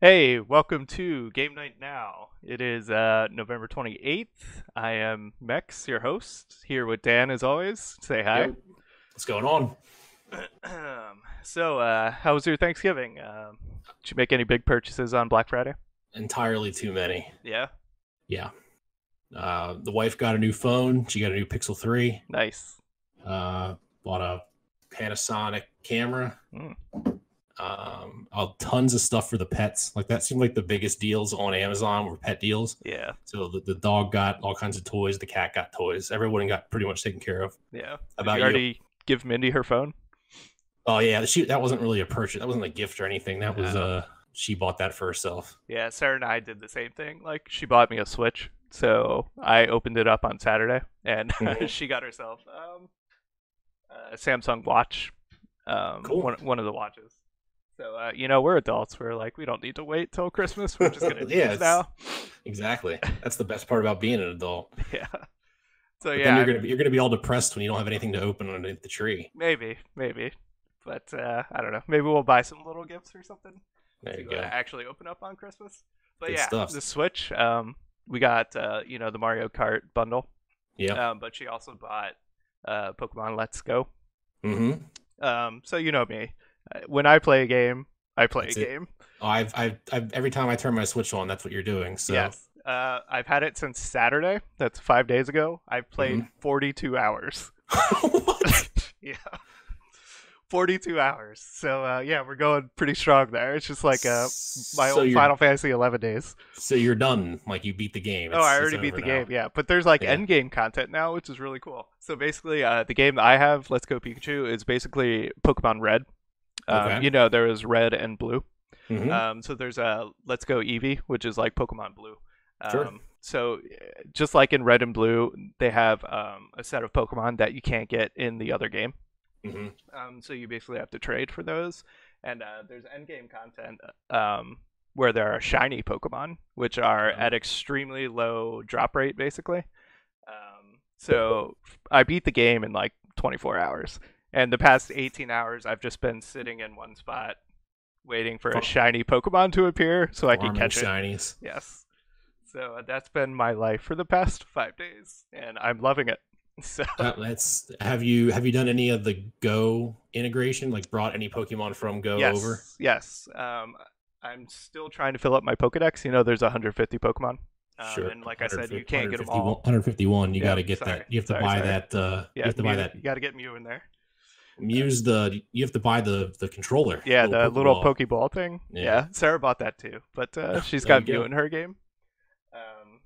Hey, welcome to Game Night Now. It is uh, November 28th. I am Mex, your host, here with Dan as always. Say hi. Yo, What's going on? so, uh, how was your Thanksgiving? Um, did you make any big purchases on Black Friday? Entirely too many. Yeah, Yeah. Uh, the wife got a new phone. She got a new Pixel 3. nice. Uh, bought a Panasonic camera. Mm. Um, uh, tons of stuff for the pets. Like that seemed like the biggest deals on Amazon were pet deals. Yeah, So the, the dog got all kinds of toys. The cat got toys. Everyone got pretty much taken care of. yeah. About you you? already give Mindy her phone? Oh yeah, she that wasn't really a purchase. That wasn't a gift or anything. That was uh she bought that for herself. Yeah, Sarah and I did the same thing. Like, she bought me a Switch, so I opened it up on Saturday, and Mhm. she got herself um, a Samsung watch, um, Cool. one one of the watches. So uh, you know, we're adults. We're like, we don't need to wait till Christmas. We're just gonna do Yeah, this now. Exactly. That's the best part about being an adult. Yeah. So But yeah, you're gonna be, you're gonna be all depressed when you don't have anything to open underneath the tree. maybe, maybe, but uh, I don't know. Maybe we'll buy some little gifts or something. There to you uh, go. actually open up on Christmas. But Good yeah, stuff. the Switch. Um, we got uh, you know, the Mario Kart bundle. Yeah. Um, but she also bought uh, Pokemon Let's Go. Mm-hmm. Um, so you know me. When I play a game, I play That's a it. game. I've, I've I've every time I turn my switch on, that's what you're doing. So Yes. Uh, I've had it since Saturday. That's five days ago. I've played Mm-hmm. 42 hours. Yeah. 42 hours. So uh, yeah, we're going pretty strong there. It's just like uh, my so old Final Fantasy 11 days. So you're done. Like you beat the game. Oh, I already beat the now. game, yeah. But there's like Yeah. end game content now, which is really cool. So basically, uh, the game that I have, Let's Go Pikachu, is basically Pokemon Red. Um, Okay. You know, there is Red and Blue. Mhm. Um, so there's a Let's Go Eevee, which is like Pokemon Blue. Um, Sure. So uh, just like in Red and Blue, they have um, a set of Pokemon that you can't get in the other game. Mm-hmm. Um, so you basically have to trade for those. And uh, there's endgame content um, where there are shiny Pokemon, which are Oh. at extremely low drop rate, basically. Um, so I beat the game in like 24 hours. And the past 18 hours, I've just been sitting in one spot waiting for a shiny Pokemon to appear so I can catch it. shinies. Yes. So uh, that's been my life for the past five days, and I'm loving it. So That, that's have you have you done any of the Go integration? Like brought any Pokemon from Go yes, over? yes. Um, I'm still trying to fill up my Pokedex. You know, there's 150 Pokemon. Um, Sure. And like I said, you can't get them 151 all. 151. You Yeah, got to get sorry, that. You have to sorry, buy sorry. that. Uh, Yeah, you have to buy that. You got to get Mew in there. Use the. You have to buy the the controller. Yeah, the little Pokeball. Pokeball thing. Yeah. Yeah. Sarah bought that too, but uh, she's got you Mew go. in her game. Um,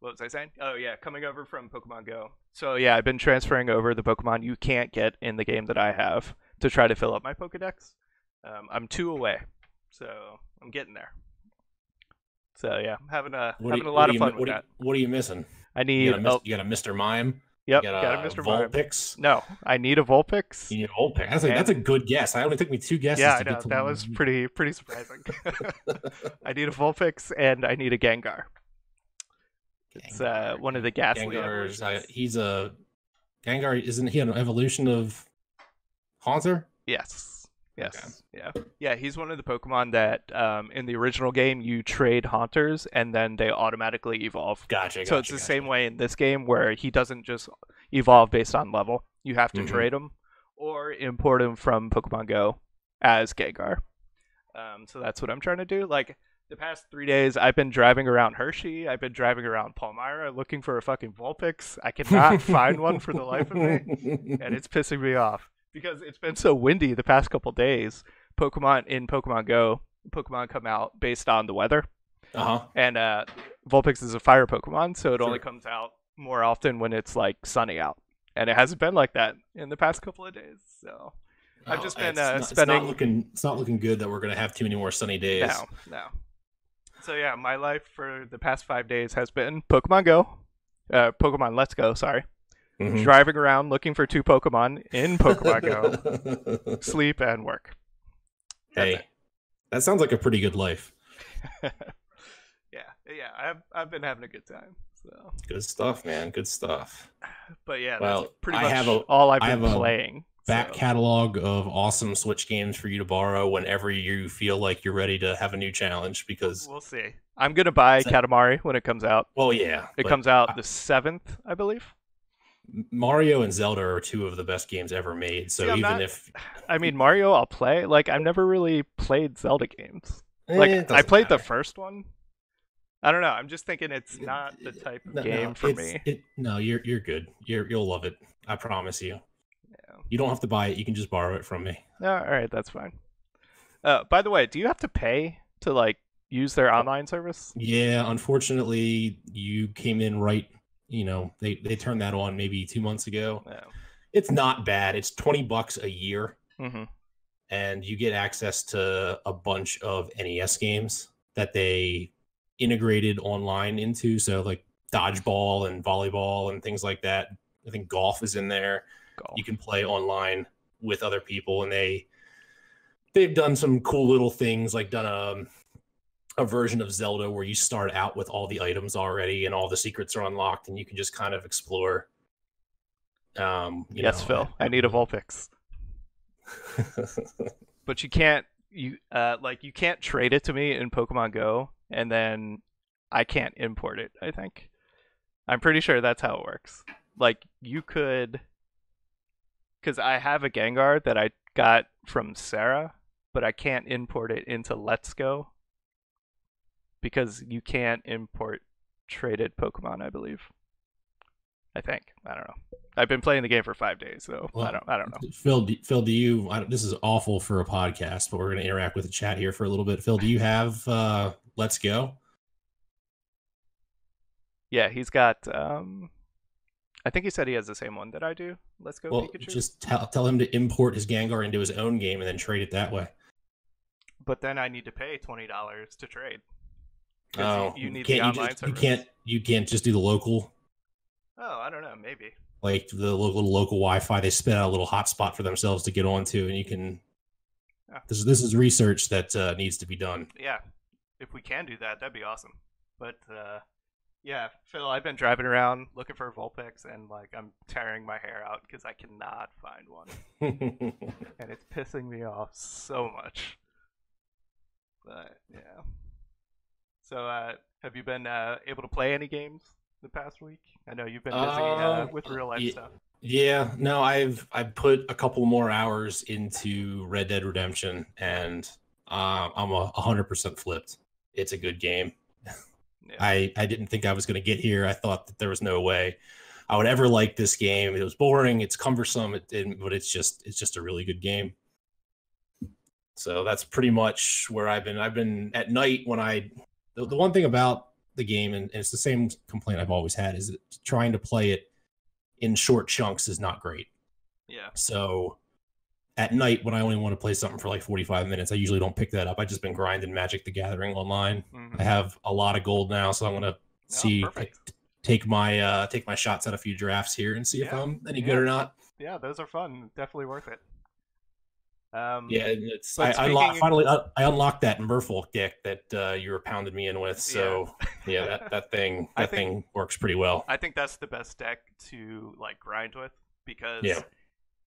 what was I saying? Oh yeah, coming over from Pokemon Go. So yeah, I've been transferring over the Pokemon you can't get in the game that I have to try to fill up my Pokedex. Um, I'm two away, so I'm getting there. So yeah, I'm having a What having you- a lot of you- fun what with are you- that. What are you missing? I You need got, a, oh, you got a Mr. Mime. Yep, you got, got a, a Mr. Mime. Vulpix. No, I need a Vulpix. You need a Vulpix. That's a, that's a good guess. I only took me two guesses. Yeah, I to know get to that was pretty pretty surprising. I need a Vulpix and I need a Gengar. It's uh, one of the Gastly Gengar's. Evolutions. he's a Gengar. Isn't he an evolution of Haunter? Yes. Yes. Yeah. Yeah, he's one of the Pokemon that um, in the original game you trade Haunters and then they automatically evolve. Gotcha. so it's the same way in this game where he doesn't just evolve based on level. You have to Mhm. trade him or import him from Pokemon Go as Gengar. Um, so that's what I'm trying to do. Like the past three days, I've been driving around Hershey. I've been driving around Palmyra looking for a fucking Vulpix. I cannot find one for the life of me. and it's pissing me off because it's been so windy the past couple days. Pokemon in Pokemon Go, Pokemon come out based on the weather, Uh huh. and uh, Vulpix is a fire Pokemon, so it only comes out more often when it's like sunny out, and it hasn't been like that in the past couple of days. So I've just been, it's uh, not, It's spending- not looking. It's not looking good that we're gonna have too many more sunny days. no, no. So yeah, my life for the past five days has been Pokemon Go, uh, Pokemon Let's Go. Sorry, Mhm. driving around looking for two Pokemon in Pokemon Go, sleep and work. That's hey, that sounds like a pretty good life. yeah, yeah, I've I've been having a good time. So, Good stuff, man. Good stuff. but yeah, Well, that's pretty I have a- all I've I been have a- playing. back So- catalog of awesome Switch games for you to borrow whenever you feel like you're ready to have a new challenge. Because, We'll see. I'm gonna buy Katamari when it comes out. well, yeah, It comes out I- the seventh, I believe. Mario and Zelda are two of the best games ever made. So even not- if I mean, Mario, I'll play. Like, I've never really played Zelda games. Like, Eh, I played the first one. I don't know. I'm just thinking it's not the type of No, no, game for me. It, no, you're you're good. You're you'll love it. I promise you. Yeah. You don't have to buy it. You can just borrow it from me. Oh, all right, that's fine. Uh, by the way, do you have to pay to like use their online service? Yeah, unfortunately, you came in right. You know, they they turned that on maybe two months ago. Yeah. It's not bad. It's twenty bucks a year, hmm and you get access to a bunch of NES games that they integrated online into. So like dodgeball and volleyball and things like that. I think golf is in there. you can play online with other people and they they've done some cool little things like done a, a version of zelda where you start out with all the items already and all the secrets are unlocked and you can just kind of explore um you yes, know, Phil. I need a Vulpix, but you can't. You uh like you can't trade it to me in Pokemon Go, and then I can't import it. I think. I'm pretty sure that's how it works. Like you could, because I have a Gengar that I got from Sarah, but I can't import it into Let's Go because you can't import traded Pokemon. I believe. I think. I don't know. I've been playing the game for five days, so I don't. I don't know. phil do, phil do you I, don't- this is awful for a podcast but we're going to interact with the chat here for a little bit phil do you have uh let's go Yeah, he's got. Um, I think he said he has the same one that I do. Let's go well Pikachu. just tell, tell him to import his gengar into his own game and then trade it that way But then I need to pay twenty dollars to trade. 'Cause Oh, you, you need can't the you just, you can't you can't just do the local Oh, I don't know. Maybe. like the local local Wi-Fi. They spit out a little hotspot for themselves to get onto, and you can. Yeah. This this is research that uh, needs to be done. Yeah, if we can do that, that'd be awesome. But uh, yeah, Phil, I've been driving around looking for Vulpix, and like I'm tearing my hair out because I cannot find one, and it's pissing me off so much. But yeah. So, uh, have you been uh, able to play any games the past week? I know you've been busy uh, Uh, with real life ye- stuff. yeah, no, I've I've put a couple more hours into Red Dead Redemption, and uh, I'm a hundred percent flipped. It's a good game. Yeah. I I didn't think I was going to get here. I thought that there was no way I would ever like this game. It was boring. It's cumbersome. It, it, but it's just it's just a really good game. So that's pretty much where I've been. I've been at night when I. The, the one thing about the game, and, and it's the same complaint I've always had, is that trying to play it in short chunks is not great. yeah. So at night when I only want to play something for like 45 minutes, I usually don't pick that up. I've just been grinding Magic the Gathering online. Mhm. I have a lot of gold now, so I'm gonna see Oh, perfect. take my uh take my shots at a few drafts here and see if I'm any yeah. good or not. Yeah, those are fun. Definitely worth it. Um, Yeah, it's I, I finally I, I unlocked that Merfolk deck that uh, you were pounding me in with. So yeah, that, that thing that think- thing works pretty well. I think that's the best deck to like grind with because Yeah.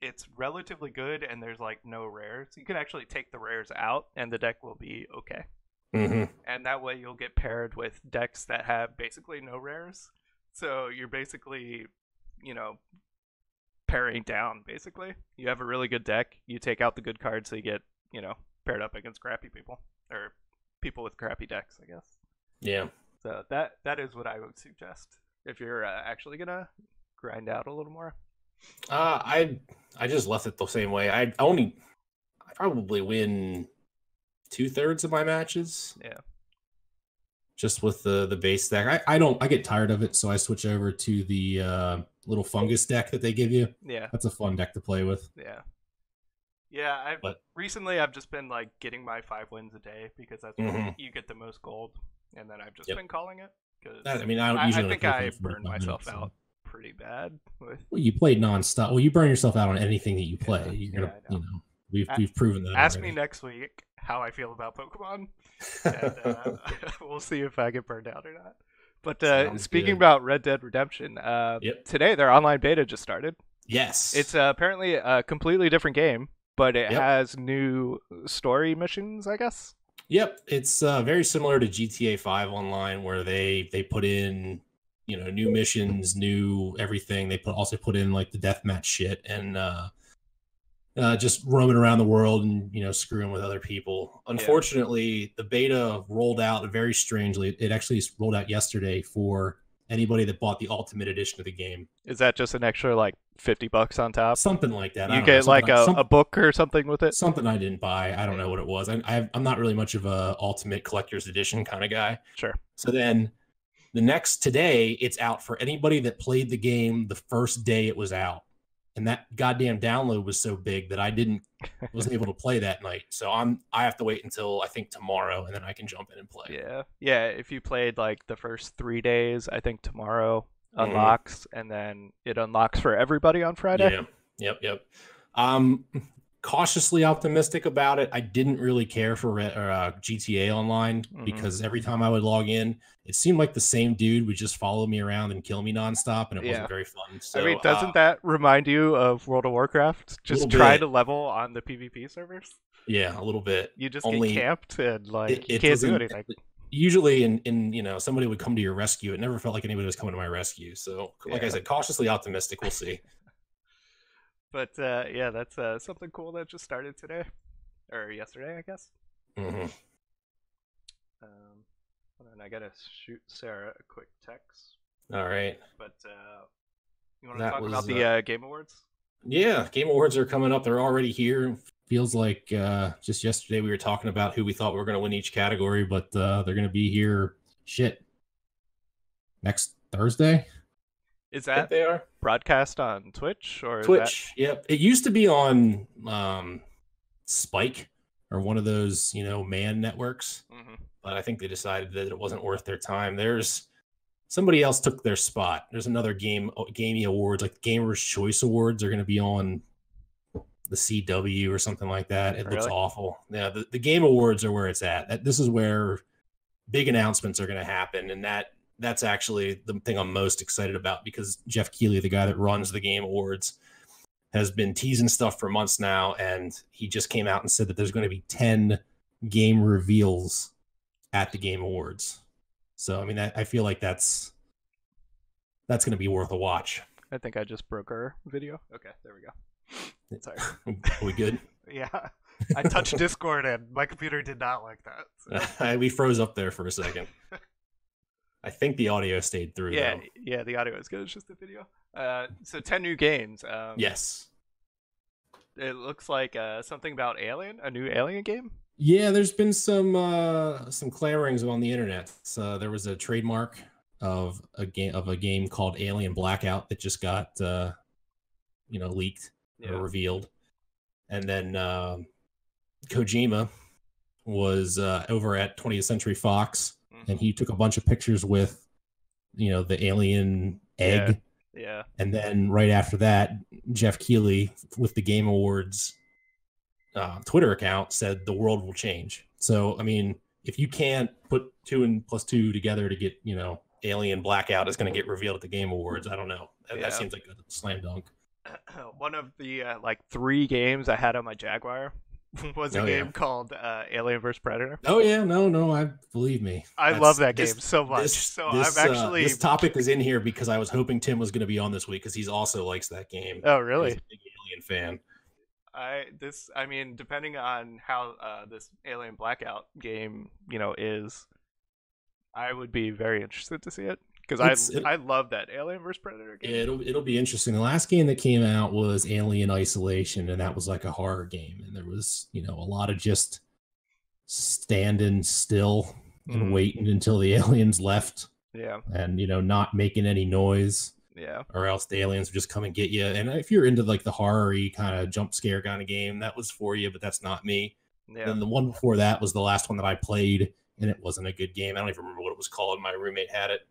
it's relatively good and there's like no rares. You can actually take the rares out and the deck will be okay. hmm And that way you'll get paired with decks that have basically no rares. So you're basically, you know, pairing down basically. You have a really good deck, you take out the good cards so you get, you know, paired up against crappy people or people with crappy decks, I guess. Yeah. So that that is what I would suggest if you're uh, actually gonna grind out a little more. Uh, I I just left it the same way. I only I probably win two thirds of my matches. Yeah. Just with the the base deck. I, I don't I get tired of it, so I switch over to the uh, little fungus deck that they give you. Yeah, That's a fun deck to play with. yeah, yeah. I've But- recently I've just been like getting my five wins a day because that's when Mhm. you get the most gold, and then I've just Yep. been calling it because I mean, I don't I, I usually think I 45 burned myself minutes, so- out pretty bad with. Well, you played nonstop. Well, you burn yourself out on anything that you play. Yeah, You're gonna, yeah, I know. you know, we've we've proven that. Ask me next week how I feel about Pokemon, and uh, we'll see if I get burned out or not. But uh, speaking good. about Red Dead Redemption, uh, Yep. today their online beta just started. Yes. It's uh, apparently a completely different game, but it Yep. has new story missions, I guess. Yep, it's uh, very similar to GTA 5 online where they they put in you know new missions, new everything. They put also put in like the deathmatch shit and uh just roaming around the world and you know screwing with other people. Unfortunately, the beta rolled out very strangely. It actually rolled out yesterday for anybody that bought the Ultimate Edition of the game. Is that just an extra like fifty bucks on top? Something like that. You don't know, get like a, some- a book or something with it. something I didn't buy. I don't know what it was. I, I I'm not really much of a Ultimate Collector's Edition kind of guy. Sure. So then the next today, it's out for anybody that played the game the first day it was out. And that goddamn download was so big that I didn't wasn't able to play that night. So I'm I have to wait until I think tomorrow and then I can jump in and play. Yeah, yeah. If you played like the first three days, I think tomorrow Mhm. unlocks, and then it unlocks for everybody on Friday. Yeah. Yep. Yep. Um, cautiously optimistic about it. I didn't really care for uh, GTA Online Mhm. because every time I would log in, it seemed like the same dude would just follow me around and kill me nonstop, and it Yeah. wasn't very fun. So, I mean, doesn't uh, that remind you of World of Warcraft? Just try bit. to level on the PvP servers. yeah, a little bit. You just Only- get camped and like It- you it can't do anything. Usually, in in you know, somebody would come to your rescue. It never felt like anybody was coming to my rescue. So, like I said, cautiously optimistic. We'll see. But uh, yeah, that's uh, something cool that just started today or yesterday, I guess. hmm Um, on, I gotta shoot Sarah a quick text. All right. But uh, you want to talk about the uh, uh, Game Awards? Yeah, Game Awards are coming up. They're already here. Feels like uh, just yesterday we were talking about who we thought we were going to win each category, but uh, they're going to be here. Shit, next Thursday. Is that they are broadcast on Twitch or Twitch. Yep, it used to be on um, Spike or one of those you know man networks, That... Mhm. but I think they decided that it wasn't worth their time. There's somebody else took their spot. There's another game gamey awards like Gamers Choice Awards are going to be on the CW or something like that. It looks awful. Yeah, the, the game awards are where it's at. That this is where big announcements are going to happen, and that that's actually the thing I'm most excited about because Geoff Keighley, the guy that runs the game awards, has been teasing stuff for months now, and he just came out and said that there's going to be ten game reveals at the game awards. So I mean, I, I feel like that's that's going to be worth a watch. I think I just broke our video. Okay, there we go. Sorry. Are we good? Yeah, I touched Discord and my computer did not like that. so- we froze up there for a second. I think the audio stayed through. Yeah, though. yeah, the audio is good. It's just the video. Uh, so ten new games. Um, Yes. It looks like uh, something about Alien, a new Alien game. Yeah, there's been some uh some clamorings on the internet. So there was a trademark of a game of a game called Alien Blackout that just got uh you know leaked or revealed. And then um Kojima was uh over at 20th Century Fox Mhm. and he took a bunch of pictures with you know the alien egg Yeah. and then right after that Geoff Keighley with the game awards uh, twitter account said the world will change so i mean if you can't put two and plus two together to get you know alien blackout is going to get revealed at the game awards i don't know that, Yeah. that seems like a slam dunk One of the uh, like three games I had on my Jaguar was a Oh, yeah. game called uh, Alien vs Predator. oh yeah no no i believe me I That's- love that this- game so much. this- so this, I'm uh, actually. this topic is in here because i was hoping tim was going to be on this week because he's also likes that game oh He's really? a big alien fan I this I mean, depending on how uh, this Alien Blackout game you know is, I would be very interested to see it because I I love that Alien vs Predator game. It'll it'll be interesting. The last game that came out was Alien Isolation, and that was like a horror game, and there was you know a lot of just standing still and Mhm. waiting until the aliens left, Yeah, and you know not making any noise, yeah, or else the aliens would just come and get you. And if you're into like the horror-y kind of jump scare kind of game, that was for you, but that's not me. yeah. Then the one before that was the last one that I played, and it wasn't a good game. I don't even remember what it was called. My roommate had it,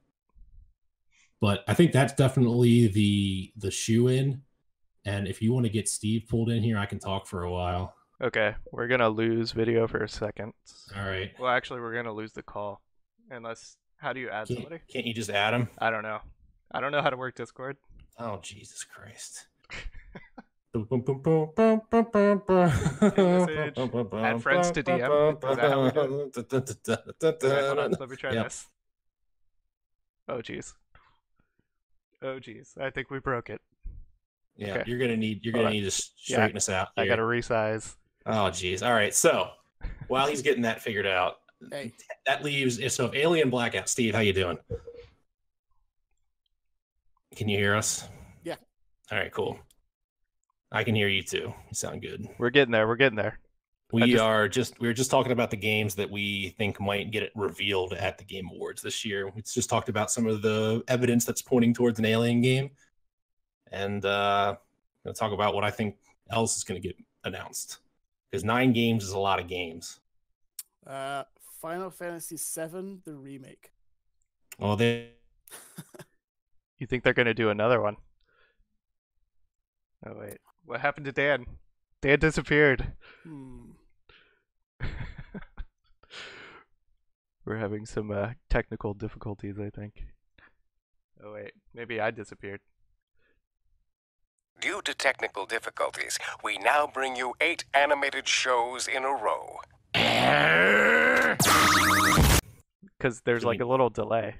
but I think that's definitely the the shoe in. And if you want to get Steve pulled in here, I can talk for a while. Okay, we're gonna lose video for a second. All right. Well, actually, we're gonna lose the call, unless. How do you add somebody? Can't, can't you just add him? I don't know. I don't know how to work Discord. Oh Jesus Christ! Add friends to DM. Is that how we do Alright, hold on, let me try Yep. this. Oh jeez. Oh geez, I think we broke it. Yeah, Okay. you're gonna need you're Hold gonna on. need to s- Yeah, straighten us out. I gotta resize. Oh, geez. All right. So while he's getting that figured out, Hey, that leaves. Eh, so if Alien Blackout, Steve, how you doing? Can you hear us? Yeah. All right. Cool. I can hear you too. You sound good. We're getting there. We're getting there. We just- are just we were just talking about the games that we think might get it revealed at the Game Awards this year. We just talked about some of the evidence that's pointing towards an Alien game, and uh, I'm gonna talk about what I think else is going to get announced. Because nine games is a lot of games. uh, Final Fantasy VII, the remake. Oh, they You think they're gonna do another one? Oh wait. What happened to Dan? Dan disappeared. Hmm. We're having some uh, technical difficulties, I think. Oh wait, maybe I disappeared. Due to technical difficulties, we now bring you eight animated shows in a row. Because there's like a little delay.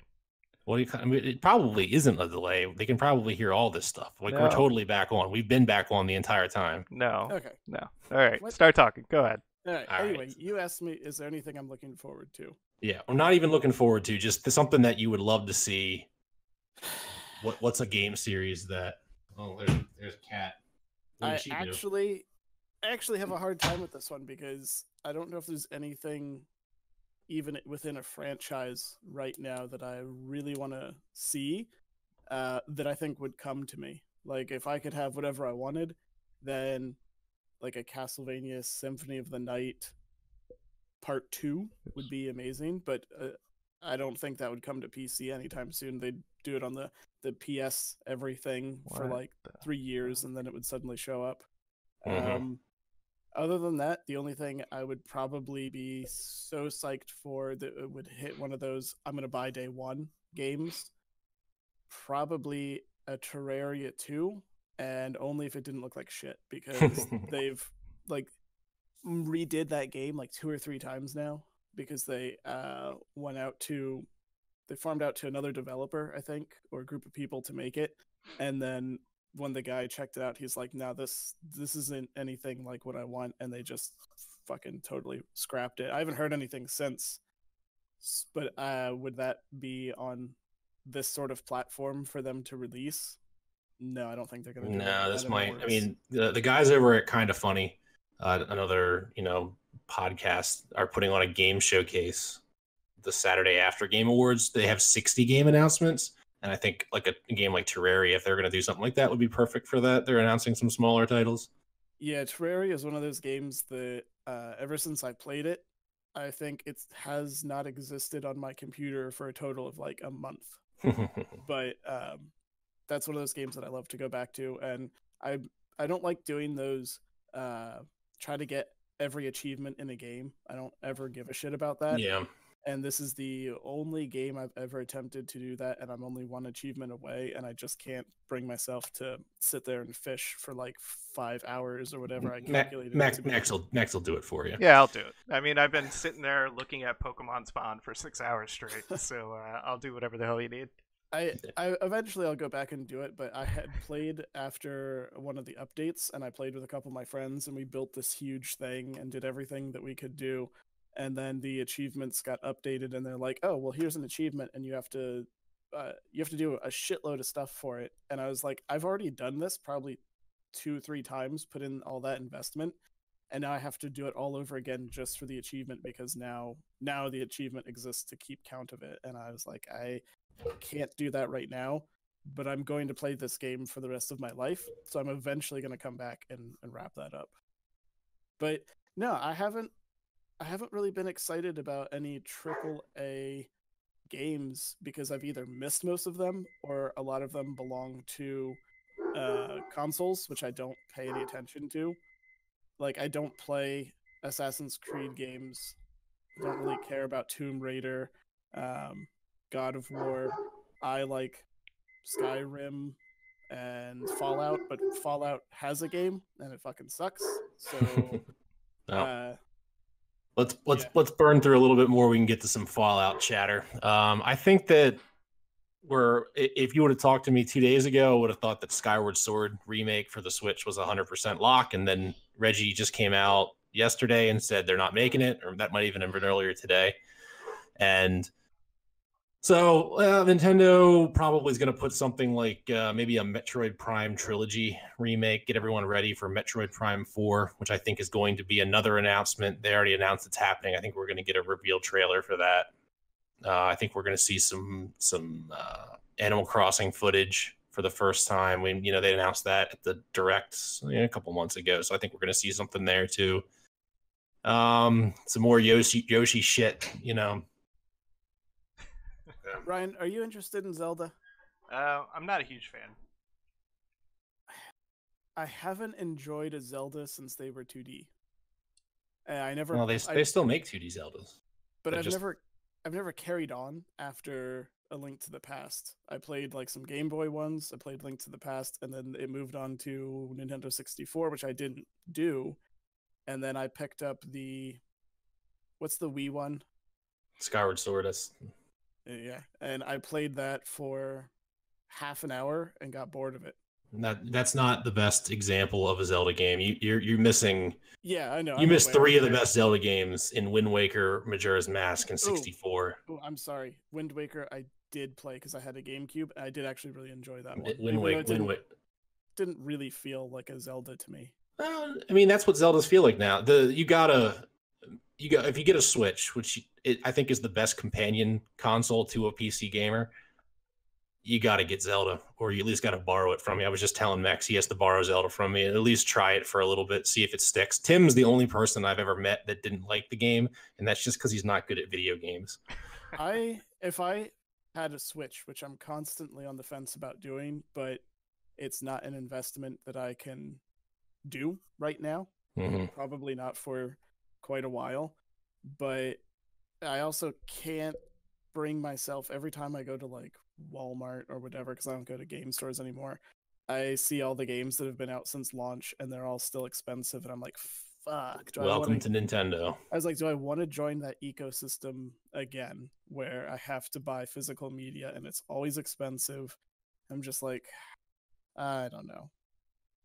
well, you, I mean, it probably isn't a delay. They can probably hear all this stuff. Like we're totally back on. We've been back on the entire time. No, Okay. no. All right, What? start talking. Go ahead. All right. All right. anyway, you asked me, is there anything I'm looking forward to? Yeah, we're not even looking forward to just something that you would love to see. What What's a game series that? Oh, there's there's a cat. I actually, I actually have a hard time with this one because I don't know if there's anything, even within a franchise right now, that I really want to see, uh, that I think would come to me. Like if I could have whatever I wanted, then like a Castlevania Symphony of the Night Part Two would be amazing. But uh, I don't think that would come to PC anytime soon. They'd do it on the the PS everything for like the- three years, and then it would suddenly show up. Mhm. Um, other than that, the only thing I would probably be so psyched for that it would hit one of those I'm gonna buy day one games, probably a Terraria two, and only if it didn't look like shit because they've like redid that game like two or three times now because they uh went out to they farmed out to another developer i think or a group of people to make it. And then when the guy checked it out he's like no this this isn't anything like what i want and they just fucking totally scrapped it. I haven't heard anything since but uh would that be on this sort of platform for them to release no i don't think they're gonna. No, this might. I mean, the the guys over at Kind of Funny, uh, another you know podcast, are putting on a game showcase the Saturday after Game Awards. They have sixty game announcements, and I think like a, a game like Terraria, if they're going to do something like that, would be perfect for that. They're announcing some smaller titles. Yeah, Terraria is one of those games that uh, ever since I played it, I think it has not existed on my computer for a total of like a month. But um, that's one of those games that I love to go back to, and I I don't like doing those. Uh, try to get every achievement in a game. I don't ever give a shit about that. yeah, And this is the only game I've ever attempted to do that, and I'm only one achievement away, and I just can't bring myself to sit there and fish for like five hours or whatever I Ma- calculated. it Max. Mex will Mex will do it for you. Yeah, I'll do it. I mean, I've been sitting there looking at Pokemon spawn for six hours straight, so uh, I'll do whatever the hell you need. I, I eventually I'll go back and do it, but I had played after one of the updates, and I played with a couple of my friends, and we built this huge thing and did everything that we could do, and then the achievements got updated, and they're like, "Oh, well, here's an achievement, and you have to, uh, you have to do a shitload of stuff for it." And I was like, "I've already done this probably two, three times, put in all that investment." And now I have to do it all over again just for the achievement because now now the achievement exists to keep count of it. And I was like, I can't do that right now, but I'm going to play this game for the rest of my life. So I'm eventually going to come back and, and wrap that up. But no, I haven't. I haven't really been excited about any triple A games because I've either missed most of them or a lot of them belong to uh, consoles, which I don't pay any attention to. Like I don't play Assassin's Creed games. Don't really care about Tomb Raider, um, God of War. I like Skyrim. and Fallout, but Fallout has a game and it fucking sucks. So No. uh, let's let's yeah. let's burn through a little bit more. We can get to some Fallout chatter. Um, I think that we're if you would have talked to me two days ago, I would have thought that Skyward Sword remake for the Switch was a hundred percent lock, and then Reggie just came out yesterday and said they're not making it, or that might even have been earlier today, and. So uh, Nintendo probably is going to put something like uh, maybe a Metroid Prime trilogy remake, get everyone ready for Metroid Prime 4, which I think is going to be another announcement. They already announced it's happening. I think we're going to get a reveal trailer for that. Uh, I think we're going to see some some uh, Animal Crossing footage for the first time. We, you know, they announced that at the direct you know, a couple months ago, so I think we're going to see something there too. Um, some more Yoshi Yoshi shit, you know. Ryan, are you interested in Zelda? Uh, I'm not a huge fan. I haven't enjoyed a Zelda since they were 2D. Uh, I never. Well, they I- they still make 2D Zeldas. but I've just- never, I've never carried on after A Link to the Past. I played like some Game Boy ones. I played Link to the Past, and then it moved on to Nintendo 64, which I didn't do. And then I picked up the, what's the Wii one? Skyward Sword. That's Yeah, and I played that for half an hour and got bored of it. That that's not the best example of a Zelda game. You you're you're missing Yeah, I know. you I'm missed three of the best Zelda games in Wind Waker, Majora's Mask, and 64. Oh, I'm sorry. Wind Waker, I did play because I had a GameCube. and I did actually really enjoy that one. Wind Waker, Wind didn't, Waker. didn't really feel like a Zelda to me. Well, I mean, that's what Zeldas feel like now. The you gotta you got if you get a Switch, which it, I think is the best companion console to a PC gamer. You got to get Zelda, or you at least got to borrow it from me. I was just telling Mex he has to borrow Zelda from me and at least try it for a little bit, see if it sticks. Tim's the only person I've ever met that didn't like the game, and that's just because he's not good at video games. I if I had a Switch, which I'm constantly on the fence about doing, but it's not an investment that I can do right now. Mhm. Probably not for quite a while. But I also can't bring myself every time I go to like Walmart or whatever because I don't go to game stores anymore. I see all the games that have been out since launch and they're all still expensive and I'm like fuck. Do I Welcome wanna to Nintendo. I was like, do I want to join that ecosystem again where I have to buy physical media and it's always expensive? I'm just like, I don't know.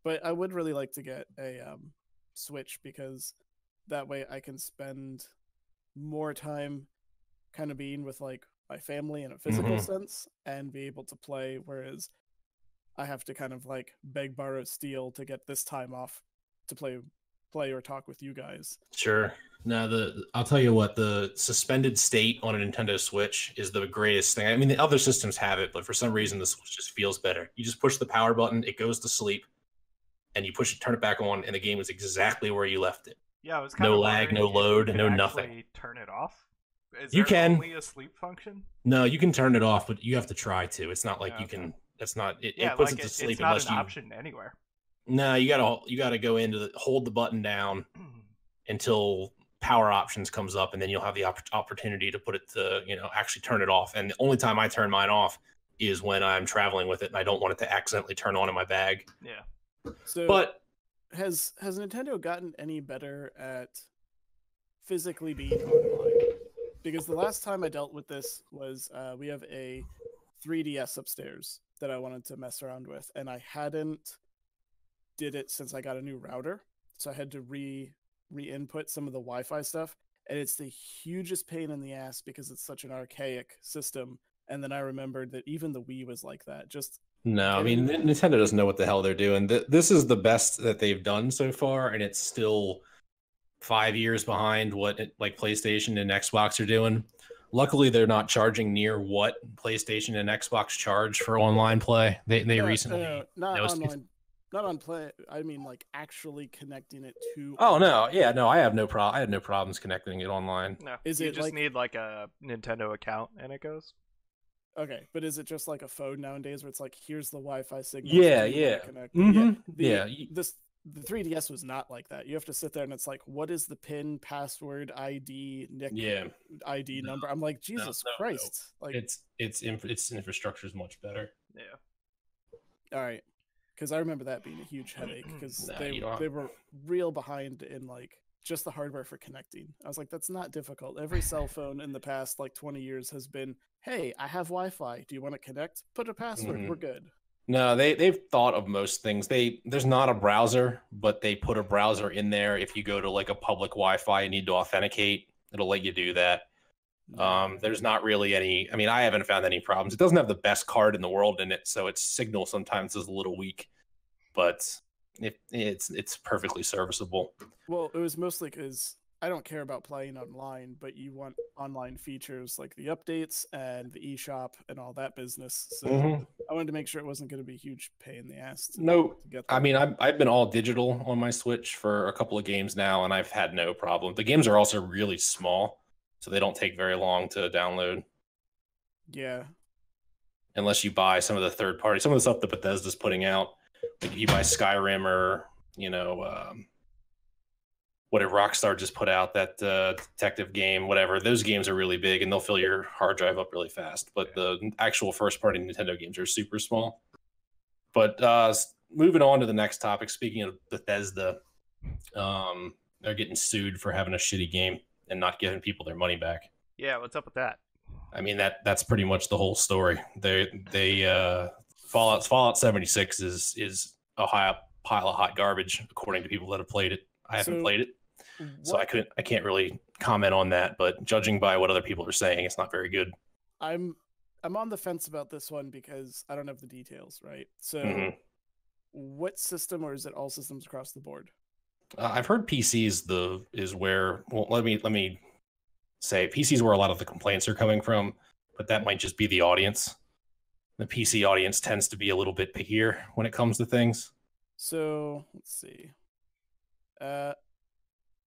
But I would really like to get a um, Switch because that way I can spend more time kind of being with like my family in a physical Mhm. sense and be able to play. Whereas I have to kind of like beg, borrow, steal to get this time off to play play or talk with you guys. Sure. Now the I'll tell you what the suspended state on a Nintendo Switch is the greatest thing. I mean, the other systems have it, but for some reason the Switch just feels better. You just push the power button, it goes to sleep, and you push it, turn it back on, and the game is exactly where you left it. Yeah, I was No kinda lag, no load, no nothing. Turn it off. Is You there can. only a sleep function? No, you can turn it off, but you have to try to. It's not like Yeah, you okay. can. That's not. It, Yeah, it puts like it to it- sleep it's not unless an you. option anywhere. No, you gotta you gotta go into the hold the button down until power options comes up and then you'll have the opp- opportunity to put it to you know actually turn it off and the only time i turn mine off is when i'm traveling with it and i don't want it to accidentally turn on in my bag yeah. So but has has Nintendo gotten any better at physically being online? Because the last time I dealt with this was uh, we have a 3DS upstairs that I wanted to mess around with, and I hadn't did it since I got a new router, so I had to re re-input some of the Wi-Fi stuff, and it's the hugest pain in the ass because it's such an archaic system. And then I remembered that even the Wii was like that. Just no i mean nintendo doesn't know what the hell they're doing this is the best that they've done so far and it's still five years behind what like playstation and xbox are doing luckily they're not charging near what playstation and xbox charge for online play they, they No, no, recently no, not no, it's- it's- online, not on play. I mean, like actually connecting it to. Oh no, yeah, no, I have no problem. I had no problems connecting it online. No. Is you it just like- need like a Nintendo account and it goes. Okay, but is it just like a phone nowadays, where it's like, here's the Wi-Fi signal? Yeah, you wanna yeah. connect? Mhm, the- yeah, This the 3DS was not like that. You have to sit there and it's like, what is the pin, password, ID, nick, Yeah, ID No, number? I'm like, Jesus no, no. Christ! Like, it's it's inf- its infrastructure is much better. Yeah. all right, because I remember that being a huge headache because Nah, they they were real behind in like just the hardware for connecting. I was like, that's not difficult. Every cell phone in the past like 20 years has been, hey, I have Wi-Fi. Do you want to connect? Put a password. Mhm. We're good. No, they they've thought of most things. They there's not a browser, but they put a browser in there. If you go to like a public Wi-Fi and need to authenticate, it'll let you do that. Um, there's not really any. I mean, I haven't found any problems. It doesn't have the best card in the world in it, so its signal sometimes is a little weak, but it, it's it's perfectly serviceable. Well, it was mostly because I don't care about playing online, but you want online features like the updates and the eShop and all that business. So Mhm. I wanted to make sure it wasn't going to be a huge pain in the ass. To, No, I mean, I've, I've been all digital on my Switch for a couple of games now, and I've had no problem. The games are also really small, so they don't take very long to download yeah, unless you buy some of the third party, some of the stuff that Bethesda's putting out. Like if you buy Skyrim or, you know, um, what did Rockstar just put out, that uh, detective game, whatever, those games are really big and they'll fill your hard drive up really fast. But the actual first party Nintendo games are super small. But uh, moving on to the next topic, speaking of Bethesda, um, they're getting sued for having a shitty game and not giving people their money back. Yeah, what's up with that? I mean that that's pretty much the whole story. They they uh Fallout Fallout 76 is is a high pile of hot garbage according to people that have played it. I haven't So played it, so I couldn't I can't really comment on that, but judging by what other people are saying, it's not very good. I'm I'm on the fence about this one because I don't have the details, right? So, Mhm. what system, or is it all systems across the board? Uh, I've heard PCs the is where well let me let me say PCs where a lot of the complaints are coming from, but that might just be the audience. The PC audience tends to be a little bit pickier when it comes to things. So let's see. Uh,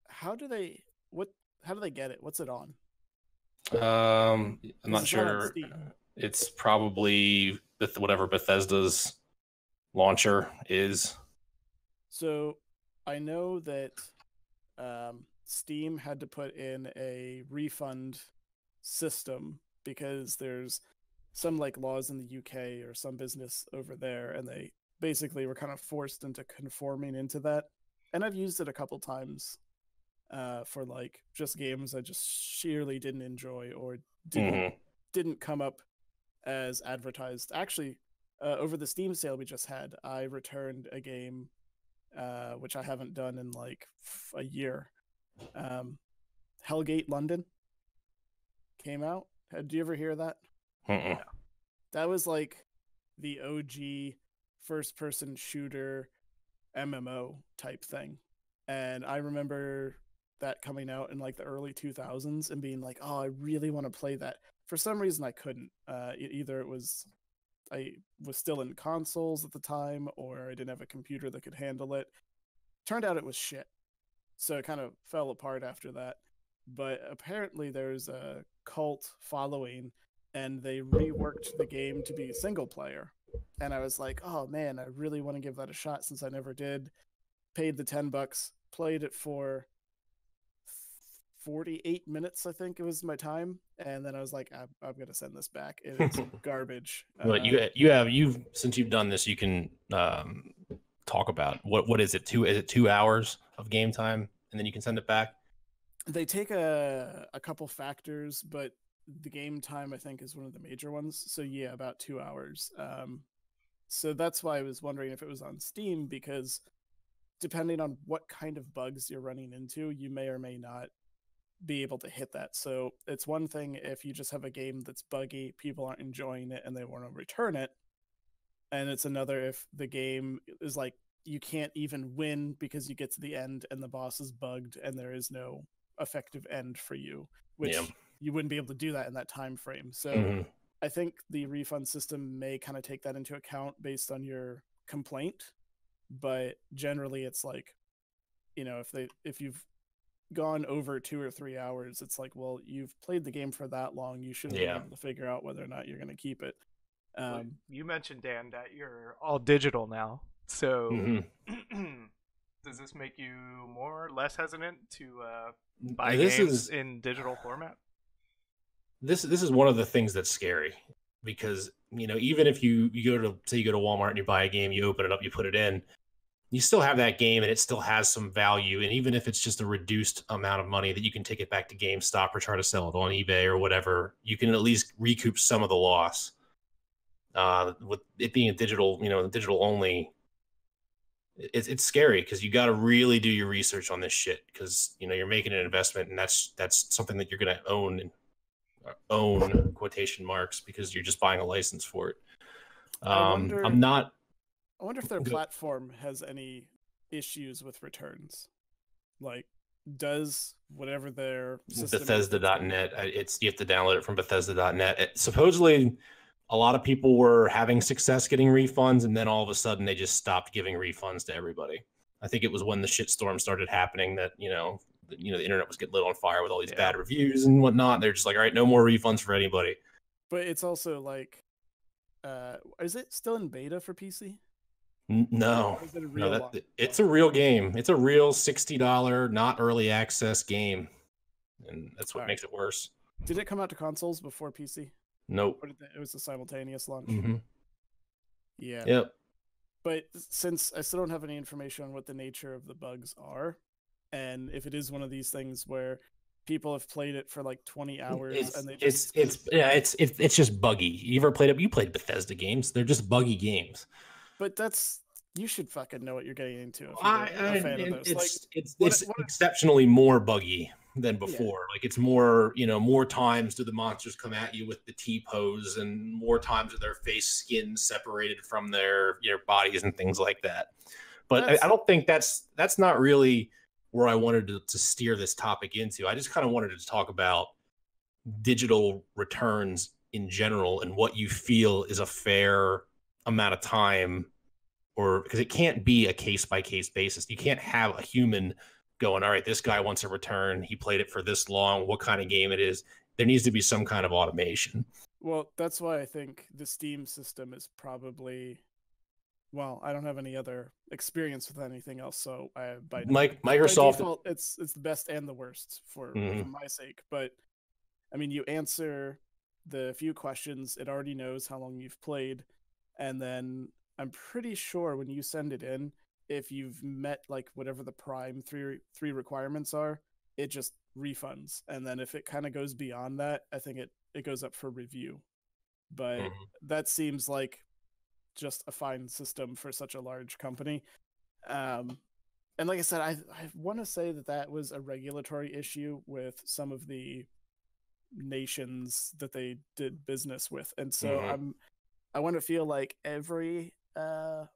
how do they what? How do they get it? What's it on? Um, I'm not sure. It's probably whatever Bethesda's launcher is. So I know that um, Steam had to put in a refund system because there's some like laws in the UK or some business over there, and they basically were kind of forced into conforming into that. And I've used it a couple times uh, for like just games I just sheerly didn't enjoy or didn't Mhm. didn't come up as advertised. Actually, uh, over the Steam sale we just had, I returned a game uh, which I haven't done in like a year. Um, Hellgate London came out. Did you ever hear that? Mm-mm. That was like the OG first person shooter MMO type thing. And I remember that coming out in like the early 2000s and being like, "Oh, I really want to play that." For some reason I couldn't. Uh either it was I was still in consoles at the time or I didn't have a computer that could handle it. Turned out it was shit. So it kind of fell apart after that. But apparently there's a cult following and they reworked the game to be single player. And I was like, oh man, I really want to give that a shot since I never did. Paid the 10 bucks, played it for 48 minutes, I think it was my time. And then I was like, I'm, I'm going to send this back. It is garbage. But Uh, you you have you've since you've done this, you can um, talk about what what is it two is it two hours of game time, and then you can send it back. they take a a couple factors, but the game time I think is one of the major ones. So yeah, about two hours. Um, so that's why I was wondering if it was on Steam because depending on what kind of bugs you're running into, you may or may not be able to hit that. So it's one thing if you just have a game that's buggy, people aren't enjoying it, and they want to return it, and it's another if the game is like you can't even win because you get to the end and the boss is bugged and there is no effective end for you, which Yeah. You wouldn't be able to do that in that time frame. So Mhm. I think the refund system may kind of take that into account based on your complaint, but generally it's like, you know, if they if you've gone over two or three hours, it's like, well, you've played the game for that long, you should Yeah. be able to figure out whether or not you're going to keep it. Um, you mentioned Dan that you're all digital now, so Mhm. does this make you more or less hesitant to uh, buy This games is in digital format? This this is one of the things that's scary because you know even if you you go to say you go to Walmart and you buy a game, you open it up, you put it in, you still have that game and it still has some value. And even if it's just a reduced amount of money that you can take it back to GameStop or try to sell it on eBay or whatever, you can at least recoup some of the loss. Uh, with it being a digital, you know, digital only, it's it's scary because you got to really do your research on this shit because you know you're making an investment and that's that's something that you're gonna own own quotation marks because you're just buying a license for it. Um, wonder- I'm not I wonder if their platform has any issues with returns. Like, does whatever their Bethesda.net. It's you have to download it from Bethesda.net. It, supposedly, a lot of people were having success getting refunds, and then all of a sudden they just stopped giving refunds to everybody. I think it was when the shitstorm started happening that you know, you know, the internet was getting lit on fire with all these Yeah. bad reviews and whatnot. They're just like, all right, no more refunds for anybody. But it's also like, uh, is it still in beta for PC? No, it no, that launch? it's a real game. It's a real sixty dollar, not early access game, and that's what Alright. makes it worse. Did it come out to consoles before PC? Nope. They, it was a simultaneous launch? hmm Yeah. Yep. But since I still don't have any information on what the nature of the bugs are, and if it is one of these things where people have played it for like 20 hours It's, and they it's just it's yeah it's it's it's just buggy. You ever played it? You played Bethesda games. They're just buggy games. but that's you should fucking know what you're getting into if you're I, a I, fan of those. it's like it's what- it's what- exceptionally more buggy than before. Like it's more you know more times do the monsters come at you with the T pose, and more times are their face skin separated from their your bodies and things like that. But I, I don't think that's that's not really where I wanted to, to steer this topic into. I just kind of wanted to talk about digital returns in general and what you feel is a fair amount of time or because it can't be a case by case basis. You can't have a human going, all right, this guy wants a return. He played it for this long. What kind of game it is? There needs to be some kind of automation. well, that's why I think the Steam system is probably well, I don't have any other experience with anything else, so I by Mike, by Microsoft, default, it's it's the best and the worst for, for Mhm. my sake. But I mean, you answer the few questions, it already knows how long you've played, and then I'm pretty sure when you send it in, if you've met like whatever the prime three three requirements are, it just refunds, and then if it kind of goes beyond that, I think it it goes up for review. But Mhm. that seems like just a fine system for such a large company. Um, and like I said, I I want to say that that was a regulatory issue with some of the nations that they did business with, and so Mhm. I'm I want to feel like every uh,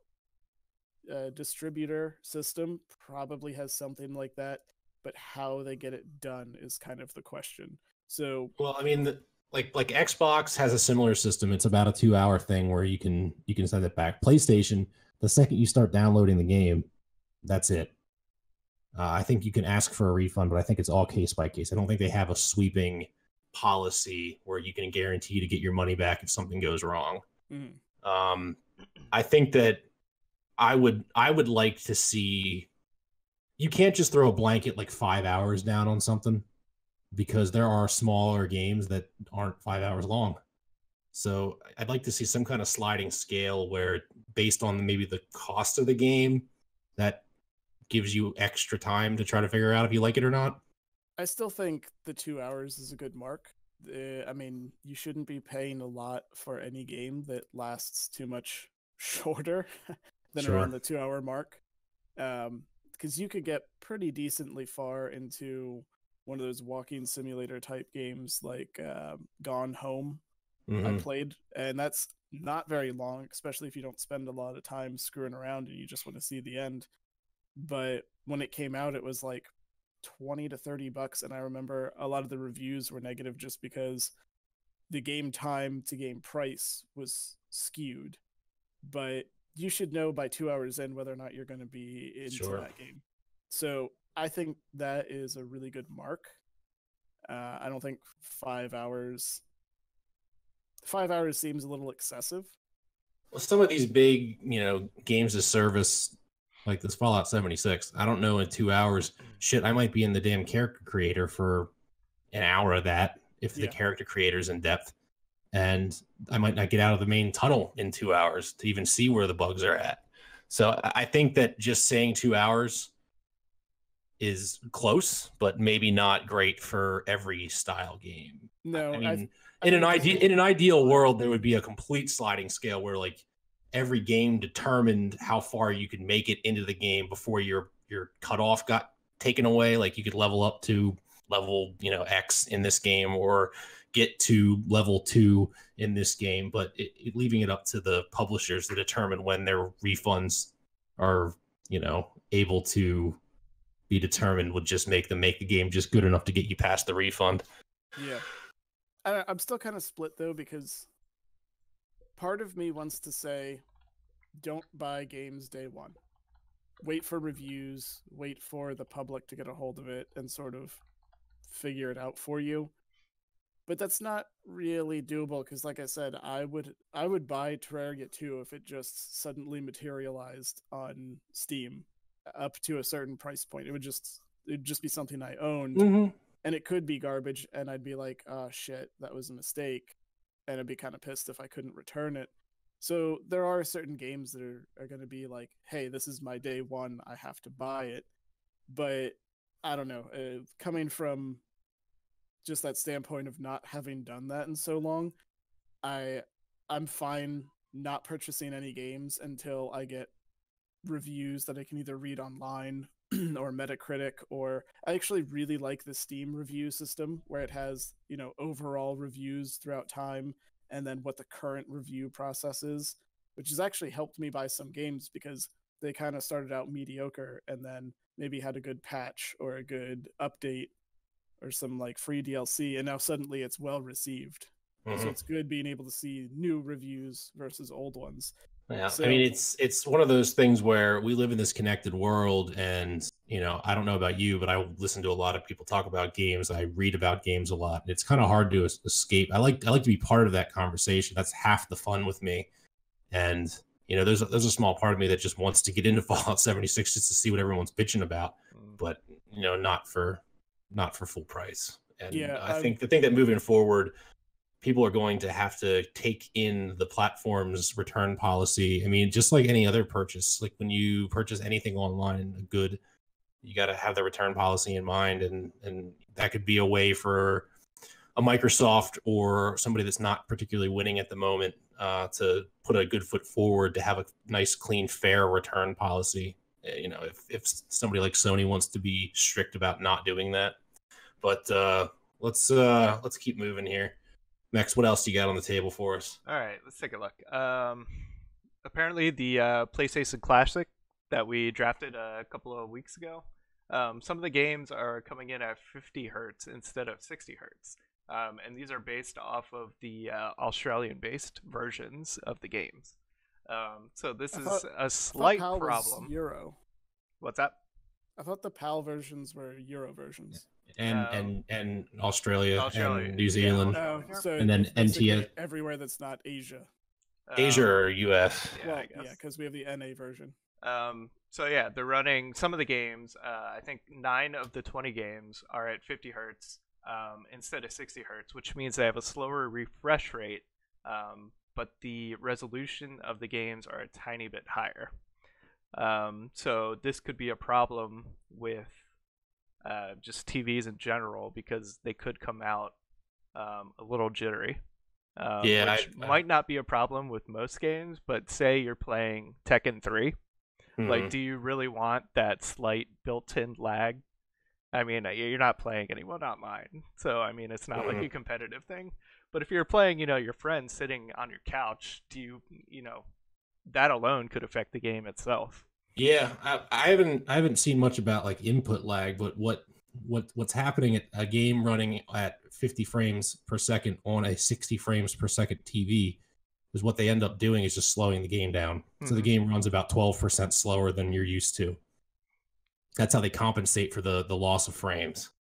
uh, distributor system probably has something like that, but how they get it done is kind of the question. So well, I mean, the, like like Xbox has a similar system. It's about a two hour thing where you can you can send it back. PlayStation, the second you start downloading the game, that's it. Uh, I think you can ask for a refund, but I think it's all case by case. I don't think they have a sweeping policy where you can guarantee to get your money back if something goes wrong. mhm. Um, I think that I would I would like to see. You can't just throw a blanket like five hours down on something because there are smaller games that aren't five hours long. So I'd like to see some kind of sliding scale where, based on maybe the cost of the game, that gives you extra time to try to figure out if you like it or not. I still think the two hours is a good mark. Uh, I mean, you shouldn't be paying a lot for any game that lasts too much shorter than Sure. around the two hour mark. Because you could get pretty decently far into one of those walking simulator type games like um Gone Home. I Mhm. played, and that's not very long, especially if you don't spend a lot of time screwing around and you just want to see the end. But when it came out, it was like 20 to 30 bucks, and I remember a lot of the reviews were negative just because the game time to game price was skewed. But you should know by two hours in whether or not you're going to be into Sure. that game. So I think that is a really good mark. Uh, I don't think five hours. Five hours seems a little excessive. Well, some of these big, you know, games of service, like this Fallout 76, I don't know in two hours, shit, I might be in the damn character creator for an hour of that if the character creator's in depth. and I might not get out of the main tunnel in two hours to even see where the bugs are at. So I think that just saying two hours is close, but maybe not great for every style game. No, I mean, I in an ideal in an ideal world, there would be a complete sliding scale where like every game determined how far you could make it into the game before your your cutoff got taken away. Like you could level up to level you know X in this game or get to level two in this game, but it, it- leaving it up to the publishers to determine when their refunds are you know able to be determined would just make them make the game just good enough to get you past the refund. Yeah. I, I'm still kind of split though because part of me wants to say, don't buy games day one. Wait for reviews, wait for the public to get a hold of it and sort of figure it out for you. But that's not really doable because, like I said, I would I would buy Terraria 2 if it just suddenly materialized on Steam up to a certain price point. It would just it'd just be something I owned Mm-hmm. and it could be garbage and i'd be like oh shit that was a mistake and i'd be kind of pissed if i couldn't return it so there are certain games that are, are going to be like hey this is my day one i have to buy it but i don't know uh, coming from just that standpoint of not having done that in so long i i'm fine not purchasing any games until i get reviews that i can either read online or Metacritic or I actually really like the Steam review system where it has, you know, overall reviews throughout time and then what the current review process is, which has actually helped me buy some games because they kind of started out mediocre and then maybe had a good patch or a good update or some like free DLC and now suddenly it's well received. Mm-hmm. So it's good being able to see new reviews versus old ones. Yeah, So- I mean it's it's one of those things where we live in this connected world, and you know I don't know about you, but I listen to a lot of people talk about games. I read about games a lot, it's kind of hard to escape. I like I like to be part of that conversation. That's half the fun with me, and you know there's a, there's a small part of me that just wants to get into Fallout 76 just to see what everyone's bitching about, Mm. but you know not for not for full price. And Yeah, I I'm- think the thing that moving forward people are going to have to take in the platform's return policy. I mean, just like any other purchase, like when you purchase anything online, a good, you got to have the return policy in mind, and and that could be a way for a Microsoft or somebody that's not particularly winning at the moment uh, to put a good foot forward to have a nice, clean, fair return policy. Uh, You know, if if somebody like Sony wants to be strict about not doing that, but uh, let's uh, let's keep moving here. Mex, what else do you got on the table for us? All right, let's take a look. Um, apparently, the uh, PlayStation Classic that we drafted a couple of weeks ago, um, some of the games are coming in at 50 hertz instead of 60 hertz. Um, and these are based off of the uh, Australian-based versions of the games. Um, so this I is thought- a I thought slight PAL was problem. Euro. What's that? I thought the PAL versions were Euro versions. And Um, and and Australia, Australia, and New yeah. Zealand, Oh, so And then it's basically NTS. everywhere that's not Asia. Asia Um, or US. Yeah, well, I yeah, because we have the NA version. Um, so yeah, they're running some of the games. Uh, I think nine of the 20 games are at 50 hertz um, instead of 60 hertz, which means they have a slower refresh rate, um, but the resolution of the games are a tiny bit higher. Um, so this could be a problem with uh, just TVs in general because they could come out um, a little jittery. Um, Yeah, which I- I- might not be a problem with most games, but say you're playing Tekken 3 like, Mhm. do you really want that slight built-in lag? I mean, you're not playing anyone online, so I mean, it's not like Mhm. a competitive thing. But if you're playing, you know, your friend sitting on your couch, do you, you know, that alone could affect the game itself. Yeah, I, I haven't I haven't seen much about like input lag, but what what what's happening at a game running at 50 frames per second on a 60 frames per second TV is what they end up doing is just slowing the game down. So the Mhm. game runs about 12% slower than you're used to. That's how they compensate for the the loss of frames.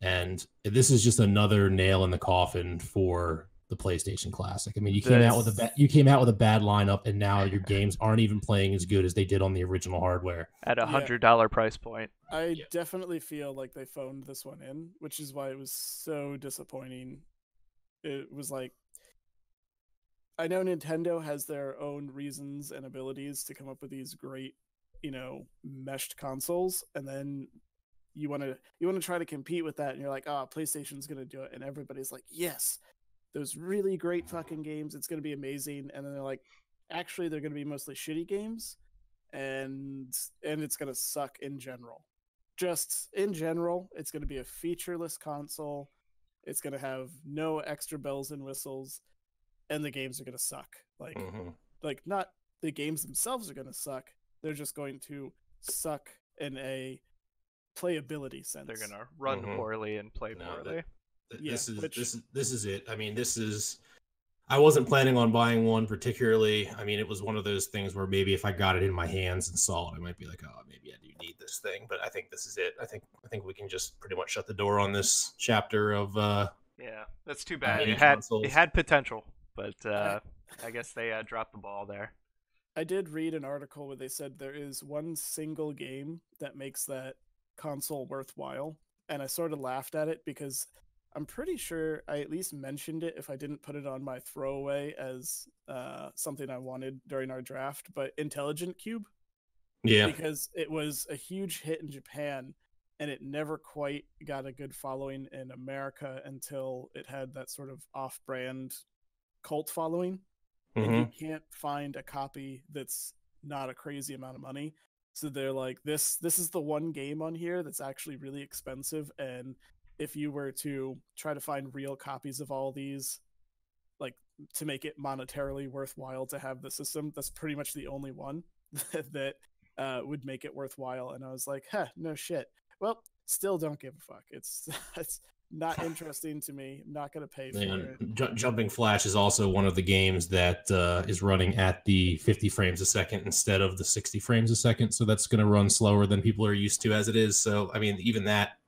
And this is just another nail in the coffin for the PlayStation Classic. I mean, you came out with a This- ba- you came out with a bad lineup, and now your games aren't even playing as good as they did on the original hardware. At a hundred dollar price point. I Yeah. definitely feel like they phoned this one in, which is why it was so disappointing. It was like I know Nintendo has their own reasons and abilities to come up with these great, you know, meshed consoles, and then you want to you want to try to compete with that, and you're like, oh, PlayStation's gonna do it, and everybody's like, yes, those really great fucking games, it's gonna be amazing, and then they're like, actually, they're gonna be mostly shitty games, and and it's gonna suck in general. Just in general, it's gonna be a featureless console. It's gonna have no extra bells and whistles and the games are going to suck. Like Mhm. like not the games themselves are going to suck. They're just going to suck in a playability sense. They're gonna run Mhm. poorly and play No, that- poorly. Th- Yeah, this is which- this is this is it. I mean, this is. I wasn't planning on buying one particularly. I mean, it was one of those things where maybe if I got it in my hands and saw it, I might be like, oh, maybe I do need this thing. But I think this is it. I think I think we can just pretty much shut the door on this chapter of. uh Yeah, that's too bad. It had consoles. it had potential, but uh, I guess they uh, dropped the ball there. I did read an article where they said there is one single game that makes that console worthwhile, and I sort of laughed at it because I'm pretty sure I at least mentioned it if I didn't put it on my throwaway as uh, something I wanted during our draft. But Intelligent Qube, Yeah, because it was a huge hit in Japan and it never quite got a good following in America until it had that sort of off-brand cult following and you mhm. can't find a copy that's not a crazy amount of money. So they're like this this is the one game on here that's actually really expensive and if you were to try to find real copies of all these like to make it monetarily worthwhile to have the system, that's pretty much the only one that uh, would make it worthwhile. And I was like, huh, no shit. Well, still don't give a fuck. It's it's not interesting to me. I'm not gonna pay for it. And Ju- Jumping Flash is also one of the games that uh, is running at the 50 frames a second instead of the 60 frames a second. So that's going to run slower than people are used to as it is. So, I mean, even that,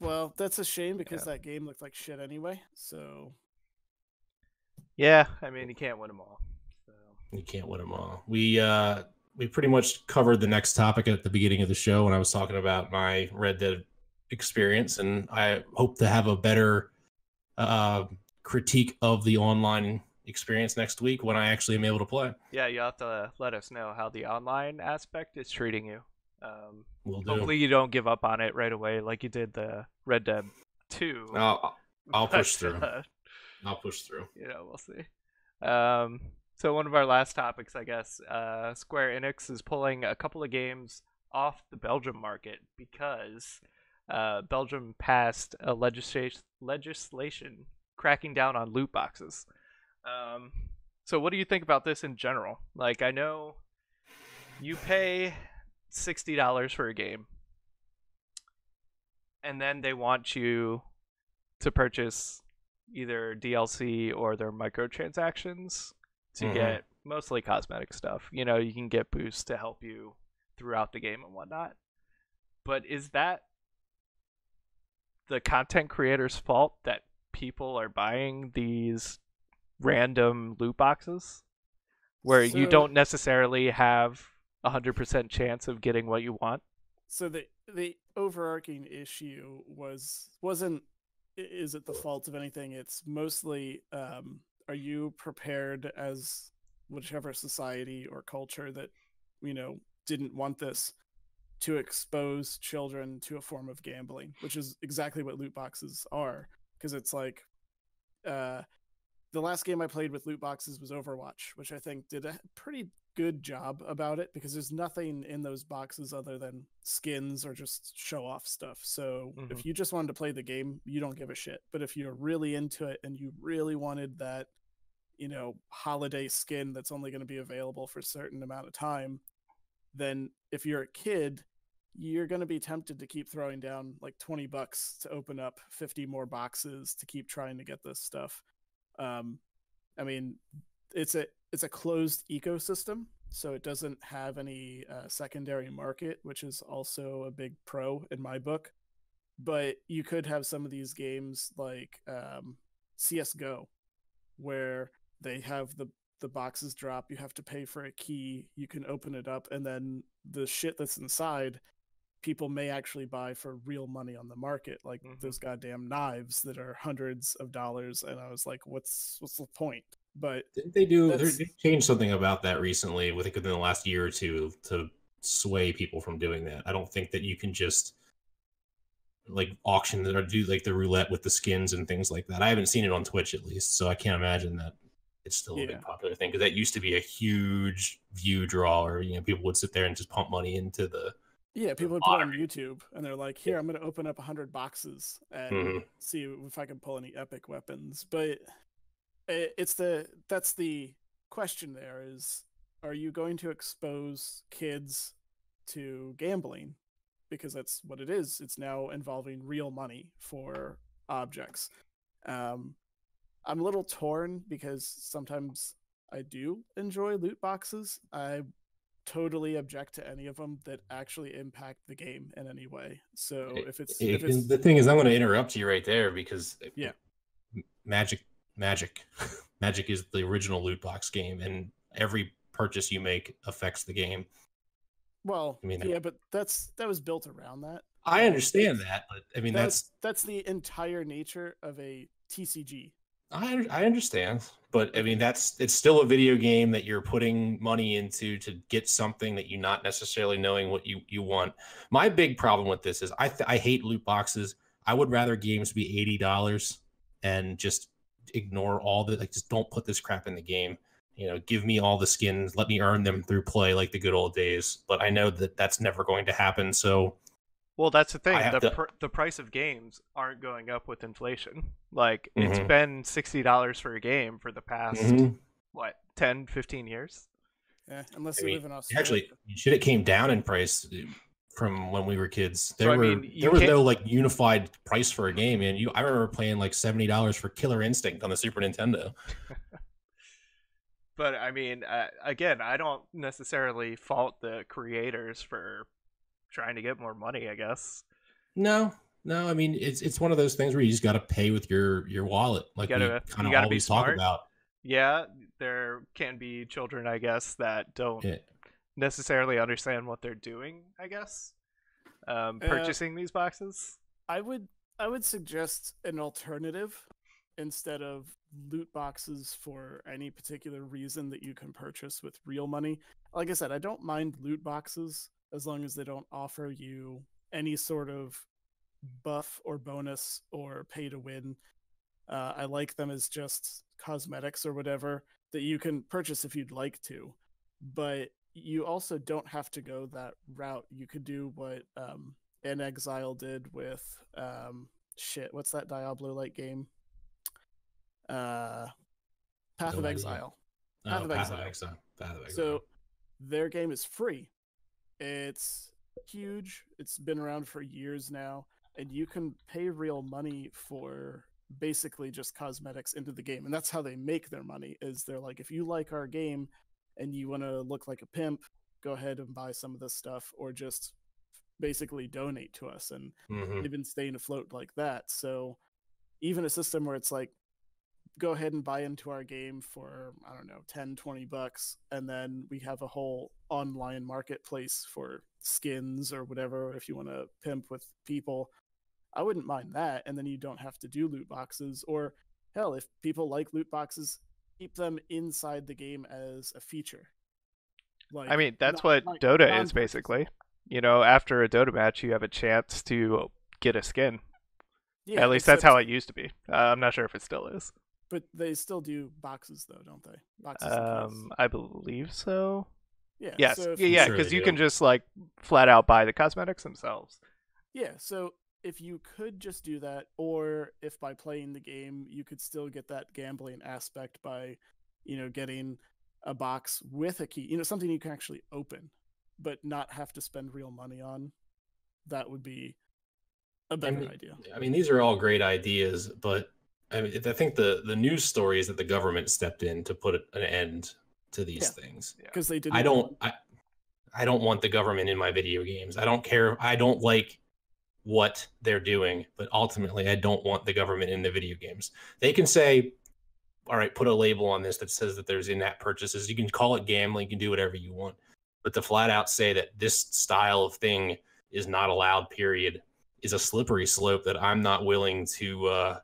Well, that's a shame because Yeah. that game looked like shit anyway. So Yeah, I mean you can't win them all. So. you can't win them all. We, uh, we pretty much covered the next topic at the beginning of the show when I was talking about my Red Dead experience, and I hope to have a better uh, critique of the online experience next week when I actually am able to play. Yeah, you have to let us know how the online aspect is treating you. Um, We'll do. hopefully you don't give up on it right away like you did the Red Dead Two. I'll, I'll push through. uh, I'll push through. you know, we'll see. Um, so one of our last topics, I guess, uh, Square Enix is pulling a couple of games off the Belgium market because uh, Belgium passed a legislation legislation cracking down on loot boxes. Um, so what do you think about this in general? Like, I know you pay sixty dollars for a game, and then they want you to purchase either DLC or their microtransactions to Mhm. get mostly cosmetic stuff. You know, you can get boosts to help you throughout the game and whatnot. But is that the content creator's fault that people are buying these random loot boxes where you don't necessarily have a hundred percent chance of getting what you want? so the the overarching issue was wasn't is it the fault of anything? It's mostly um, are you prepared as whichever society or culture that you know didn't want this to expose children to a form of gambling, which is exactly what loot boxes are. Because it's like, uh, the last game I played with loot boxes was Overwatch, which I think did a pretty good job about it because there's nothing in those boxes other than skins or just show off stuff. So Mhm. if you just wanted to play the game, you don't give a shit. But if you're really into it and you really wanted that, you know, holiday skin that's only going to be available for a certain amount of time, then if you're a kid, you're going to be tempted to keep throwing down like 20 bucks to open up 50 more boxes to keep trying to get this stuff. Um, I mean, it's a it's a closed ecosystem, so it doesn't have any uh, secondary market, which is also a big pro in my book. But you could have some of these games like um, CS:GO, where they have the the boxes drop. You have to pay for a key. You can open it up, and then the shit that's inside people may actually buy for real money on the market, like Mhm. those goddamn knives that are hundreds of dollars. And I was like, what's what's the point? But Didn't they do? They changed something about that recently, with within the last year or two, to sway people from doing that. I don't think that you can just like auction or do like the roulette with the skins and things like that. I haven't seen it on Twitch at least, so I can't imagine that it's still a Yeah. big popular thing because that used to be a huge view draw, or you know, people would sit there and just pump money into the. Yeah, people would put it on. YouTube and they're like, here, I'm going to open up 100 boxes and Mhm. see if I can pull any epic weapons. But it's the that's the question there is are you going to expose kids to gambling because that's what it is it's now involving real money for objects um i'm a little torn because sometimes i do enjoy loot boxes i totally object to any of them that actually impact the game in any way so if it's it- if it's the thing is, I'm going to interrupt you right there because Yeah. Magic, Magic, Magic is the original loot box game, and every purchase you make affects the game. well I mean, yeah but that's that was built around that I understand that, but I mean that's that's that's the entire nature of a TCG. I I understand, but I mean that's it's still a video game that you're putting money into to get something that you're not necessarily knowing what you you want. My big problem with this is I th- I hate loot boxes. I would rather games be eighty dollars and just ignore all the like just don't put this crap in the game. You know, give me all the skins, let me earn them through play like the good old days. But I know that that's never going to happen. So Well, that's the thing. The to- pr- the price of games aren't going up with inflation. Like it's Mhm. been sixty dollars for a game for the past mhm. what 10, 15 years. Yeah, unless I you mean, live in Australia. Actually, shit, it came down in price uh, from when we were kids. There I were mean, there was can't- no like unified price for a game, and you I remember playing like seventy dollars for Killer Instinct on the Super Nintendo. But I mean, uh, again, I don't necessarily fault the creators for trying to get more money. I guess. No, no, I mean it's it's one of those things where you just got to pay with your your wallet, like gotta- we you kind of always talk about. Yeah, there can be children, I guess, that don't Yeah. necessarily understand what they're doing. I guess, um, Uh, purchasing these boxes. I would I would suggest an alternative instead of loot boxes for any particular reason that you can purchase with real money. Like I said, I don't mind loot boxes as long as they don't offer you any sort of buff or bonus or pay to win. Uh, I like them as just cosmetics or whatever that you can purchase if you'd like to, but you also don't have to go that route. You could do what um, In Exile did with um, shit. What's that Diablo like game? Uh, Path of idea. Exile. Oh, Path of Path of Exile. Exile. Path of Exile. So their game is free. It's huge. It's been around for years now, and you can pay real money for basically just cosmetics into the game. And that's how they make their money is they're like if you like our game and you want to look like a pimp, go ahead and buy some of this stuff or just basically donate to us and Mhm. they've been staying afloat like that. So even a system where it's like, go ahead and buy into our game for, I don't know, 10, 20 bucks. And then we have a whole online marketplace for skins or whatever if you want to pimp with people. I wouldn't mind that. And then you don't have to do loot boxes. Or hell, if people like loot boxes, keep them inside the game as a feature. Like, I mean, that's not- what like Dota is basically. You know, after a Dota match, you have a chance to get a skin. Yeah, At least that's how it used to be. Uh, I'm not sure if it still is. But they still do boxes though, don't they? Boxes. Um, I believe so. yeah. Yes, So yeah, yeah, Sure because they you do. can just like flat out buy the cosmetics themselves. yeah. So if you could just do that, or if by playing the game you could still get that gambling aspect by, you know, getting a box with a key, you know, something you can actually open, but not have to spend real money on, that would be a better mean, idea. I mean, these are all great ideas, but I mean, I think the the news story is that the government stepped in to put an end to these Yeah. things. Because they didn't. I don't want- I I don't want the government in my video games. I don't care. I don't like what they're doing, but ultimately I don't want the government in the video games. They can say, all right, put a label on this that says that there's in-app purchases. You can call it gambling, you can do whatever you want. But to flat out say that this style of thing is not allowed. Period is a slippery slope that I'm not willing to, uh,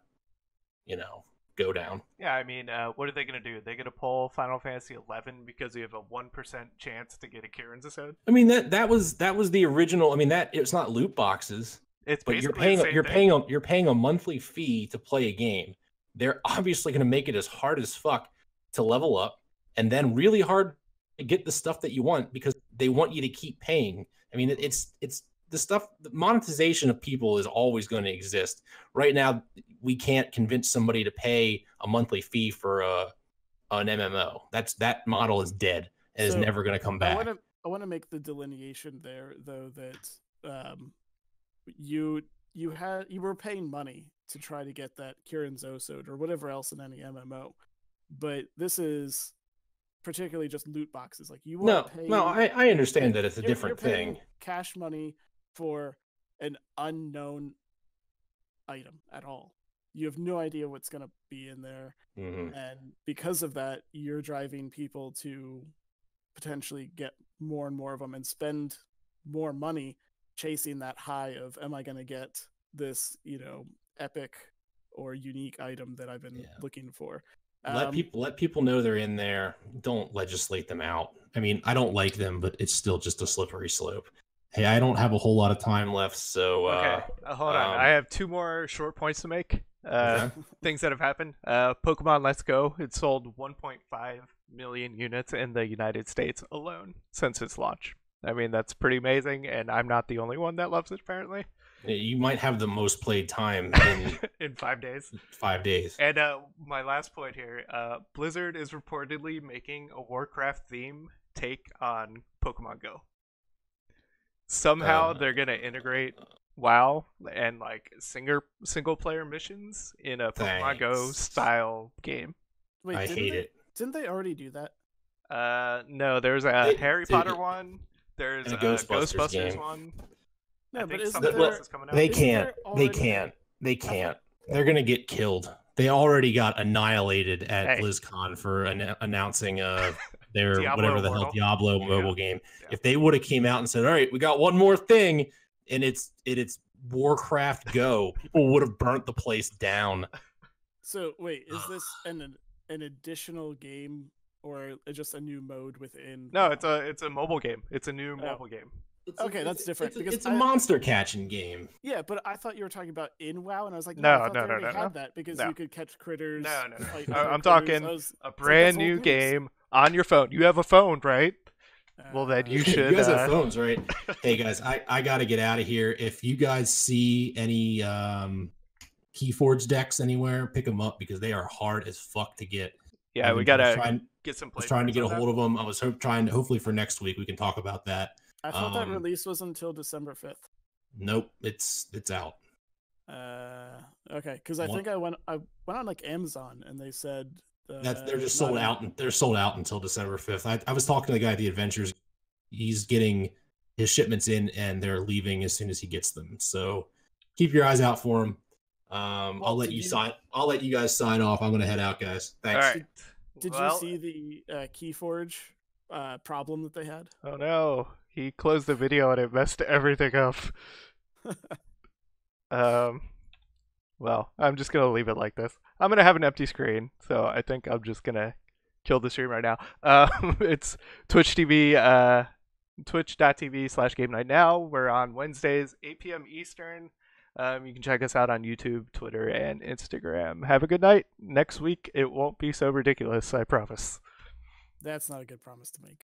you know, go down. Yeah, I mean, uh, what are they going to do? Are They're going to pull Final Fantasy eleven because you have a one percent chance to get a Kirin's Osode. I mean that that was that was the original. I mean that it's not loot boxes, It's but you're paying you're thing. paying a, you're paying a monthly fee to play a game. They're obviously going to make it as hard as fuck to level up, and then really hard to get the stuff that you want because they want you to keep paying. I mean, it's it's the stuff. The monetization of people is always going to exist. Right now, we can't convince somebody to pay a monthly fee for a an MMO. That's that model is dead and is never going to come I back. want to I want to make the delineation there though that um you you had you were paying money to try to get that Kirin's Osode or whatever else in any MMO, but this is particularly just loot boxes. Like you No, paying, no, I, I understand that it's a you're- different you're thing. Cash money for an unknown item at all. You have no idea what's going to be in there Mhm. and because of that you're driving people to potentially get more and more of them and spend more money chasing that high of am i going to get this you know epic or unique item that i've been Yeah. looking for let Um, people let people know they're in there. Don't legislate them out. I mean, I don't like them, but it's still just a slippery slope. Hey, I don't have a whole lot of time left, so uh, Okay, uh, hold on. um, I have two more short points to make. Uh. Things that have happened. Uh, Pokemon Let's Go. It sold 1.5 million units in the United States alone since its launch. I mean, that's pretty amazing, and I'm not the only one that loves it, apparently, you might have the most played time in in five days. five days. And uh, my last point here uh, Blizzard is reportedly making a Warcraft theme take on Pokemon Go. Somehow Uh, they're going to integrate WoW and like singer single player missions in a Pokemon Go style game. wait, I didn't hate they, it. didn't they already do that Uh, no, there's a They- Harry they- Potter one. There's a a Ghostbusters Ghostbusters, one. no I but think isn't there, else is coming out. They Isn't can't. there They can't. They can't. They're gonna get killed. They already got annihilated at Hey. BlizzCon for an- announcing uh their Diablo whatever the hell Immortal. Diablo Yeah. mobile game. Yeah. If they would have came out and said, "All right, we got one more thing," and it's it, it's Warcraft Go, people would have burnt the place down. so wait is this an an additional game or just a new mode within No, it's a it's a mobile game. It's a new Oh. mobile game. It's Okay, that's different, It's, because it's a I- monster catching game. Yeah, but I thought you were talking about in WoW, and I was like, No, I no, they no, no, had no. that because No. you could catch critters. No, no, no. fight I- other I'm critters. talking was- A brand that's new old news. game on your phone. You have a phone, right? Well, then Uh, you should, you guys uh, have phones, right? hey guys, I, I gotta get out of here. If you guys see any um Keyforge decks anywhere, pick them up because they are hard as fuck to get. Yeah, we I was gotta trying, get some. I was trying to get a hold of them. I was hope, trying to hopefully for next week we can talk about that. I thought that um, release was until December fifth. Nope, it's it's out. Uh, okay, because I One- think I went I went on like Amazon and they said uh, That's they're just sold in- out and they're sold out until December fifth. I, I was talking to the guy at the Adventures. He's getting his shipments in and they're leaving as soon as he gets them. So keep your eyes out for him. Um, Well, I'll let you you- sign. I'll let you guys sign off. I'm gonna head out, guys. All Thanks. right. Did Well- you see the uh, Keyforge uh, problem that they had? Oh no, he closed the video and it messed everything up. um, well, I'm just gonna leave it like this. I'm gonna have an empty screen, so I think I'm just gonna kill the stream right now. Um, it's Twitch TV, uh, twitch.tv slash game night now. We're on Wednesdays, 8 p.m. Eastern. Um, you can check us out on YouTube, Twitter, and Instagram. Have a good night. Next week, it won't be so ridiculous, I promise. That's not a good promise to make.